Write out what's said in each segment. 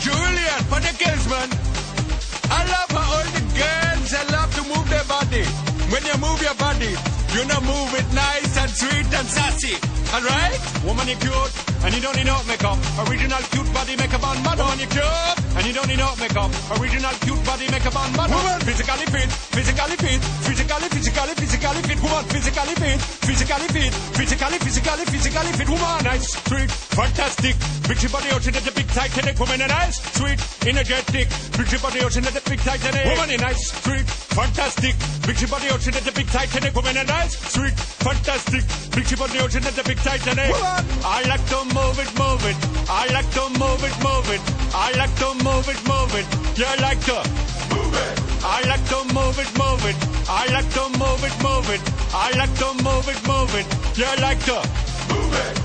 Julian for the girls, man. I love how all the girls I love to move their body. When you move your body, you know move it nice and sweet and sassy. Alright? Woman, you cute, and you don't need no makeup. Original cute body makeup on model. Woman, you cute, and you don't need no makeup. Original cute body makeup on model. Woman, physically fit, physically fit, physically, physically, physically fit. Physically fit, physically fit, physically, physically, physically fit. Woman, nice, sweet, fantastic. Big body ocean at the big Titanic. Woman, a nice, sweet, energetic. Big body ocean at the big Titanic. Woman, a nice, sweet, fantastic. Big body ocean at the big Titanic. Woman, a nice, sweet, fantastic. Big body ocean at the big Titanic. I like to move it, move it. I like to move it, move it. I like to move it, move it. You like to. I like to move it, move it. I like to move it, move it. I like to move it, move it. You like to move it.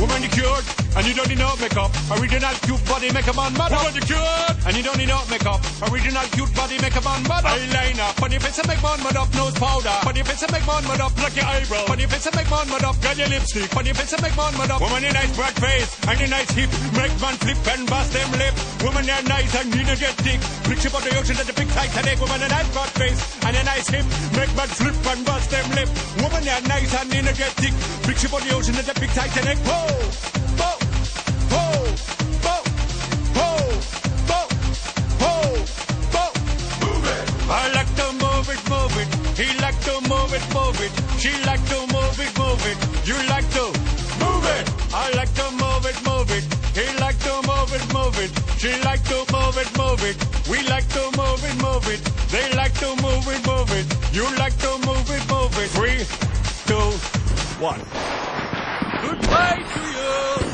Woman, you cured, and you don't need no makeup. Original cute body makeup on model. Woman, you cured, and you don't need no makeup. Original cute body makeup on model. Eyeliner, for the face and make man mud up. Nose powder, the face and make man mud up. Pluck your eyebrow, the face and make man mud up. Get your lipstick, the face and make man mud up. Woman, you nice broad face, and you nice hip. Make man flip and bust them lip. Woman, you nice and energetic. Flick ship on the ocean at the big Titanic. Woman, a nice broad face, and a nice hip. Make man flip and bust them lip. Woman, you nice and energetic. Flick ship on the ocean at the big Titanic. Whoa! He like to move it, move it. He likes to move it, move it. She like to move it, move it. You like to move it. I like to move it, move it. He like to move it, move it. She like to move it, move it. We like to move it, move it. They like to move it, move it. You like to move it, move it. Three, two, one. Goodbye to you.